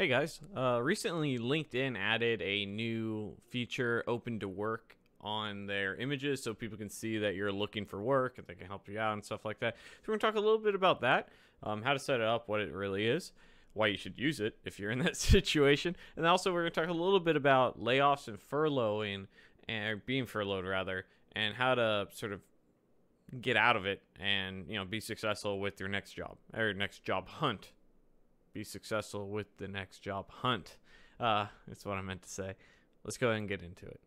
Hey guys, uh, recently LinkedIn added a new feature, open to work, on their images so people can see that you're looking for work and they can help you out and stuff like that. So we're going to talk a little bit about that, um, how to set it up, what it really is, why you should use it if you're in that situation, and also we're going to talk a little bit about layoffs and furloughing, and being furloughed rather, and how to sort of get out of it and you know be successful with your next job or next job hunt be successful with the next job hunt. Uh, that's what I meant to say. Let's go ahead and get into it.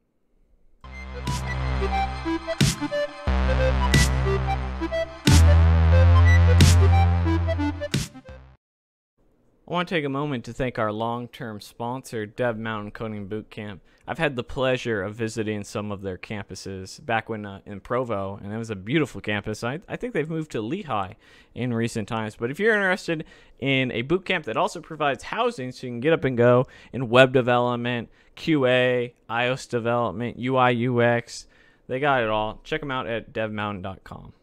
I want to take a moment to thank our long-term sponsor, Dev Mountain Coding Bootcamp. I've had the pleasure of visiting some of their campuses back when uh, in Provo, and it was a beautiful campus. I, I think they've moved to Lehi in recent times. But if you're interested in a bootcamp that also provides housing, so you can get up and go in web development, QA, iOS development, UI, UX, they got it all. Check them out at devmountain.com.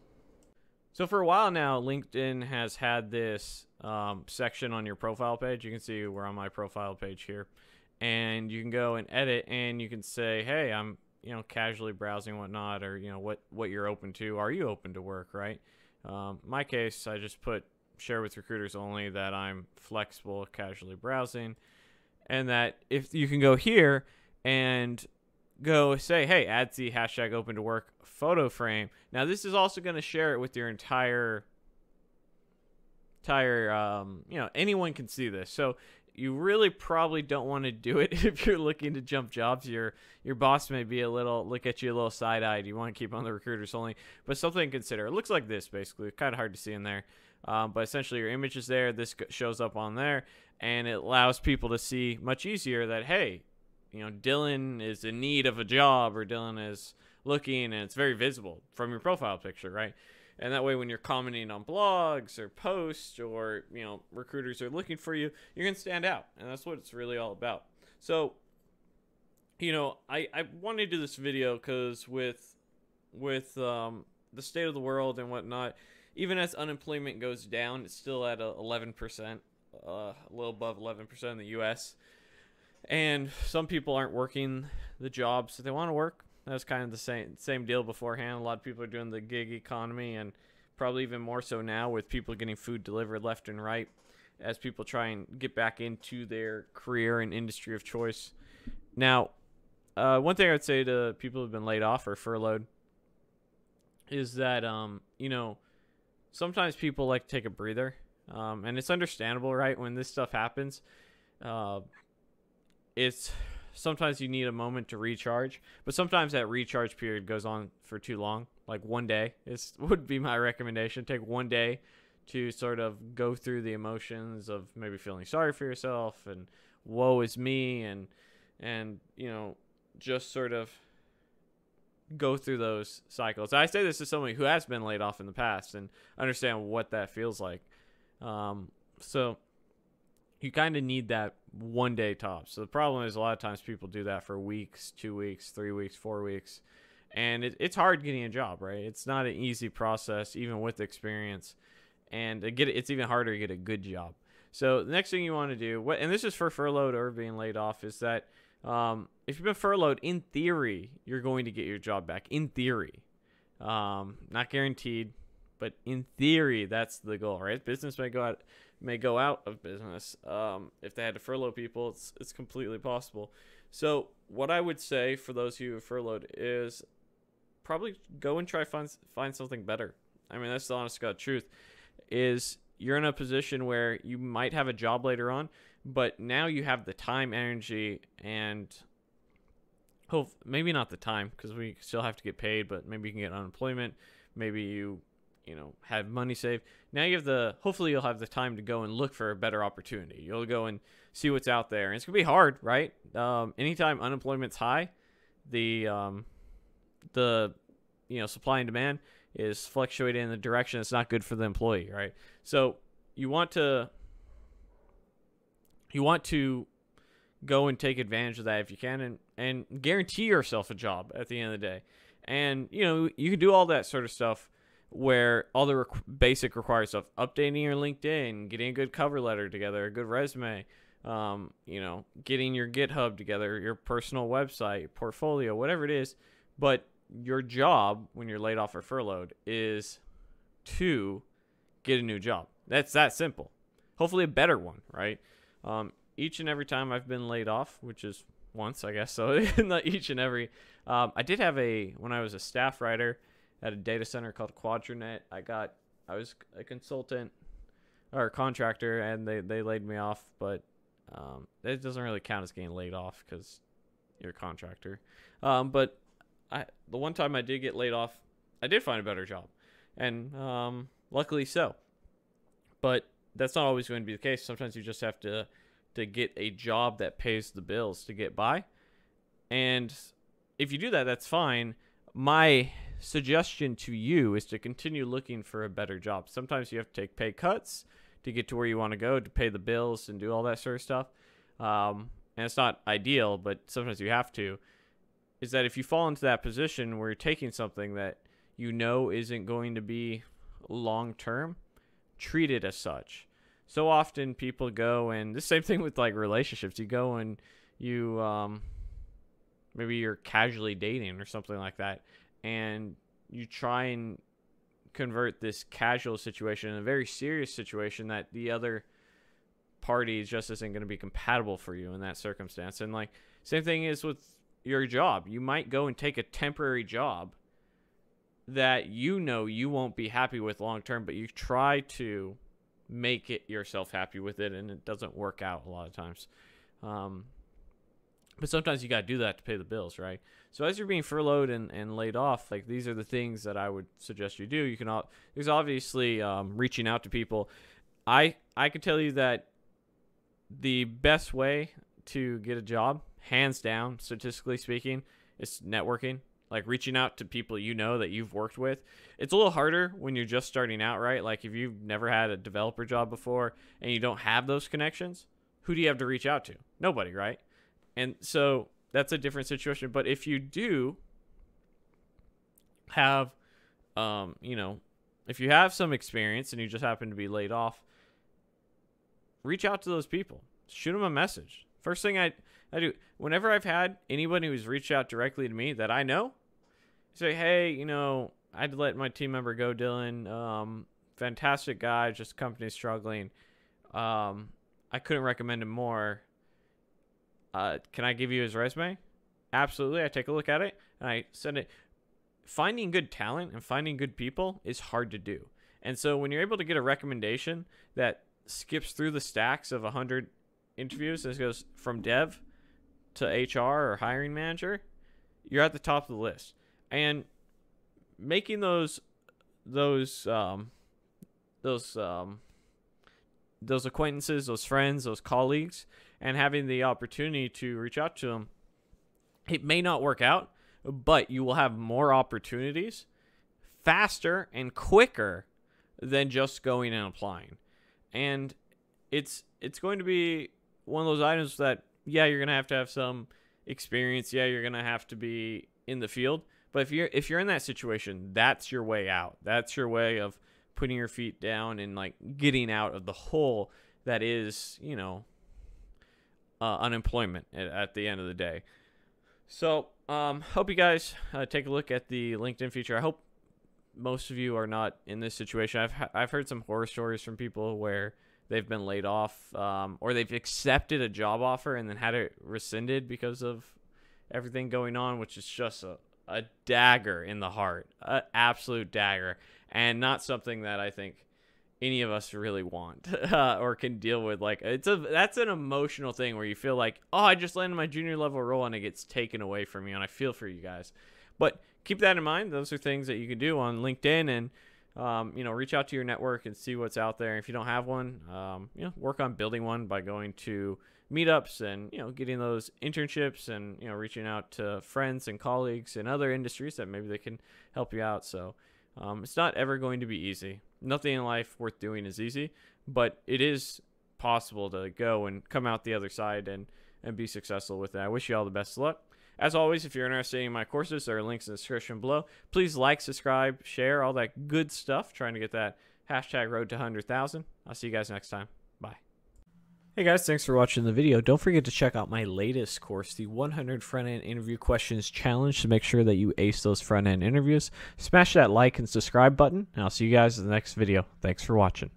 So for a while now, LinkedIn has had this um, section on your profile page. You can see we're on my profile page here, and you can go and edit, and you can say, "Hey, I'm you know casually browsing whatnot, or you know what what you're open to. Are you open to work? Right? Um, my case, I just put share with recruiters only that I'm flexible, casually browsing, and that if you can go here and go say, hey, add the hashtag open to work photo frame. Now this is also going to share it with your entire entire um, you know anyone can see this. So you really probably don't want to do it if you're looking to jump jobs. Your your boss may be a little look at you a little side-eyed. You want to keep on the recruiters only. But something to consider. It looks like this basically. Kind of hard to see in there. Um, but essentially your image is there. This shows up on there. And it allows people to see much easier that hey you know dylan is in need of a job or dylan is looking and it's very visible from your profile picture right and that way when you're commenting on blogs or posts or you know recruiters are looking for you you're going to stand out. And that's what it's really all about. So you know i i wanted to do this video because with with um, the state of the world and whatnot even as unemployment goes down it's still at 11% uh, a little above 11% in the us and some people aren't working the jobs that they want to work that was kind of the same same deal beforehand. A lot of people are doing the gig economy, and probably even more so now with people getting food delivered left and right as people try and get back into their career and industry of choice. Now, uh, one thing I would say to people who've been laid off or furloughed is that um, you know sometimes people like to take a breather, um, and it's understandable, right? When this stuff happens, uh, it's sometimes you need a moment to recharge, but sometimes that recharge period goes on for too long. Like one day is would be my recommendation. Take one day to sort of go through the emotions of maybe feeling sorry for yourself and woe is me and and you know just sort of go through those cycles. I say this to somebody who has been laid off in the past and understand what that feels like. Um, so you kind of need that one day tops. So the problem is a lot of times people do that for weeks, two weeks, three weeks, four weeks, and it, it's hard getting a job, right? It's not an easy process, even with experience, and get it's even harder to get a good job. So the next thing you want to do, what, and this is for furloughed or being laid off, is that um, if you've been furloughed, in theory, you're going to get your job back. In theory, um, not guaranteed, but in theory, that's the goal, right? Business may go out may go out of business. Um, if they had to furlough people, it's it's completely possible. So what I would say for those who are furloughed is probably go and try find find something better. I mean that's the honest God truth. Is you're in a position where you might have a job later on, but now you have the time, energy, and hope maybe not the time because we still have to get paid, but maybe you can get unemployment. Maybe you you know have money saved. Now you have the hopefully you'll have the time to go and look for a better opportunity. You'll go and see what's out there. And it's gonna be hard right? Um, anytime unemployment's high the um, the you know supply and demand is fluctuating in the direction that's not good for the employee right? So you want to you want to go and take advantage of that if you can and and guarantee yourself a job at the end of the day. And you know you can do all that sort of stuff where all the basic required stuff, updating your LinkedIn, getting a good cover letter together, a good resume, um, you know, getting your GitHub together, your personal website, portfolio, whatever it is. But your job when you're laid off or furloughed is to get a new job. That's that simple. Hopefully, a better one, right? Um, each and every time I've been laid off, which is once, I guess. So each and every. Um, I did have a when I was a staff writer at a data center called Quadranet. I got I was a consultant or a contractor, and they they laid me off, but um, it doesn't really count as getting laid off because you're a contractor. Um, but I the one time I did get laid off, I did find a better job, and um, luckily so. But that's not always going to be the case. Sometimes you just have to to get a job that pays the bills to get by. And if you do that, that's fine. My suggestion to you is to continue looking for a better job. Sometimes you have to take pay cuts to get to where you want to go to pay the bills and do all that sort of stuff. Um, and it's not ideal, but sometimes you have to. Is that if you fall into that position where you're taking something that you know isn't going to be long term, treat it as such so often people go and the same thing with like relationships. You go and you um maybe you're casually dating or something like that and you try and convert this casual situation in a very serious situation that the other party just isn't going to be compatible for you in that circumstance. And like same thing is with your job. You might go and take a temporary job that you know you won't be happy with long term, but you try to make it yourself happy with it, and it doesn't work out a lot of times. Um, but sometimes you got to do that to pay the bills, right? So as you're being furloughed and, and laid off, like these are the things that I would suggest you do. You can all there's obviously um, reaching out to people. I I could tell you that the best way to get a job, hands down, statistically speaking, is networking like reaching out to people you know that you've worked with. It's a little harder when you're just starting out, right? Like if you've never had a developer job before and you don't have those connections, who do you have to reach out to? Nobody, right? And so that's a different situation. But if you do have, um, you know, if you have some experience and you just happen to be laid off, reach out to those people. Shoot them a message. First thing I I do whenever I've had anybody who's reached out directly to me that I know, say, hey, you know, I'd let my team member go, Dylan. Um, fantastic guy, just company struggling. Um, I couldn't recommend him more. Uh, can I give you his resume? Absolutely. I take a look at it and I send it. Finding good talent and finding good people is hard to do. And so when you're able to get a recommendation that skips through the stacks of 100 interviews and goes from dev to HR or hiring manager, you're at the top of the list and making those those um those um those acquaintances, those friends, those colleagues, and having the opportunity to reach out to them. It may not work out, but you will have more opportunities faster and quicker than just going and applying. And it's it's going to be one of those items that yeah, you're going to have to have some experience, yeah, you're going to have to be in the field, but if you're if you're in that situation, that's your way out. That's your way of putting your feet down and like getting out of the hole that is, you know, uh, unemployment at, at, the end of the day. So, um, hope you guys uh, take a look at the LinkedIn feature. I hope most of you are not in this situation. I've I've heard some horror stories from people where they've been laid off um, or they've accepted a job offer and then had it rescinded because of everything going on, which is just a, a dagger in the heart, an absolute dagger, and not something that I think any of us really want uh, or can deal with. Like it's a that's an emotional thing where you feel like, oh, I just landed my junior level role and it gets taken away from me, and I feel for you guys. But keep that in mind. Those are things that you can do on LinkedIn and. Um, you know, reach out to your network and see what's out there. If you don't have one, um, you know, work on building one by going to meetups and you know getting those internships and you know reaching out to friends and colleagues in other industries that maybe they can help you out so um, it's not ever going to be easy nothing in life worth doing is easy but it is possible to go and come out the other side and and be successful with it i wish you all the best luck as always, if you're interested in my courses, there are links in the description below. Please like, subscribe, share, all that good stuff. Trying to get that hashtag road to 100,000. I'll see you guys next time. Hey guys, thanks for watching the video. Don't forget to check out my latest course, the 100 Front End Interview Questions Challenge, to make sure that you ace those front end interviews. Smash that like and subscribe button, and I'll see you guys in the next video. Thanks for watching.